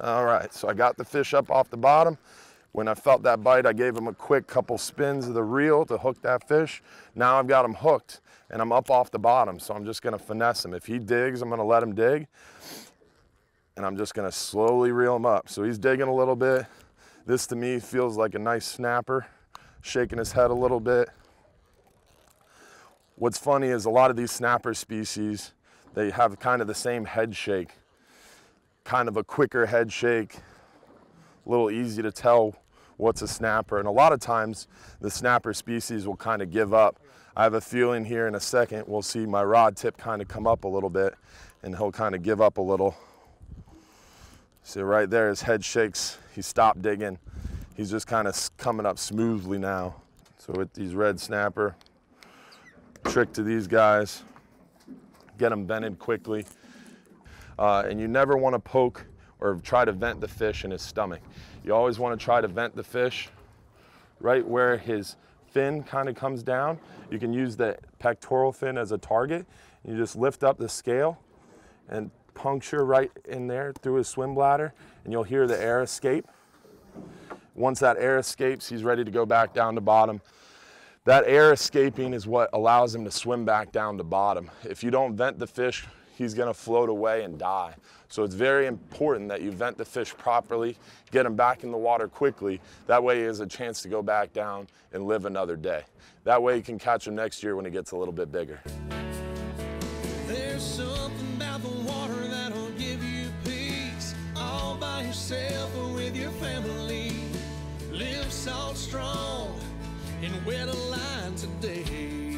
All right, so I got the fish up off the bottom. When I felt that bite, I gave him a quick couple spins of the reel to hook that fish. Now I've got him hooked and I'm up off the bottom, so I'm just gonna finesse him. If he digs, I'm gonna let him dig and I'm just gonna slowly reel him up. So he's digging a little bit. This to me feels like a nice snapper, shaking his head a little bit. What's funny is a lot of these snapper species, they have kind of the same head shake, kind of a quicker head shake, a little easy to tell what's a snapper. And a lot of times the snapper species will kind of give up. I have a feeling here in a second, we'll see my rod tip kind of come up a little bit and he'll kind of give up a little. See right there, his head shakes. He stopped digging. He's just kind of coming up smoothly now. So with these red snapper, trick to these guys, get them vented quickly. Uh, and you never want to poke or try to vent the fish in his stomach. You always want to try to vent the fish right where his fin kind of comes down. You can use the pectoral fin as a target. You just lift up the scale and puncture right in there through his swim bladder and you'll hear the air escape. Once that air escapes, he's ready to go back down to bottom. That air escaping is what allows him to swim back down to bottom. If you don't vent the fish, he's gonna float away and die. So it's very important that you vent the fish properly, get him back in the water quickly. That way he has a chance to go back down and live another day. That way you can catch him next year when he gets a little bit bigger. There's something about the water that'll give you peace all by yourself or with your family. Live salt strong and wet a line today.